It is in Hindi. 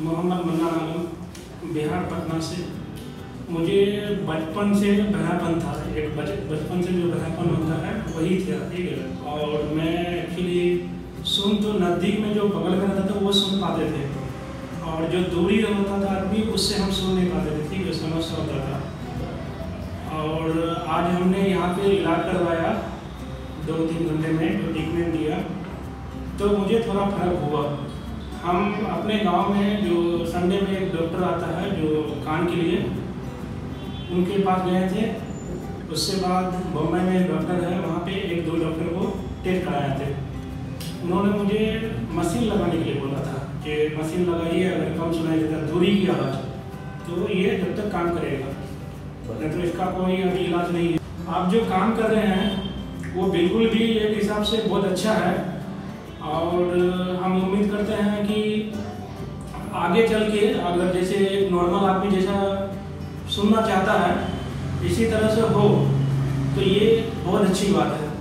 मोहम्मद मन्ना आलम, बिहार, पटना से। मुझे बचपन से बहरापन था, एक बच- बचपन से जो बहरापन होता है, वही था ठीक है और मैं एक्चुअली सुन तो नज़दीक में जो बगल में रहता था, वो सुन पाते थे। और जो दूरी होता था आदमी उससे हम सुन नहीं पाते थे, ठीक है समस्या होता था। और आज हमने यहाँ पे इलाज करवाया दो तीन घंटे में, जो ट्रीटमेंट दिया तो मुझे थोड़ा फ़र्क हुआ। हम अपने गाँव में जो संडे में एक डॉक्टर आता है जो कान के लिए, उनके पास गए थे। उसके बाद बम्बई में डॉक्टर है, वहाँ पे एक दो डॉक्टर को टेस्ट कराए थे। उन्होंने मुझे मशीन लगाने के लिए बोला था कि मशीन लगाइए, अगर कम सुनाई देता दूरी की आवाज़। तो ये जब तक काम करेगा, नहीं तो इसका कोई अभी इलाज नहीं है। आप जो काम कर रहे हैं, वो बिल्कुल भी एक हिसाब से बहुत अच्छा है। और आगे चल के अगर जैसे एक नॉर्मल आदमी जैसा सुनना चाहता है, इसी तरह से हो तो ये बहुत अच्छी बात है।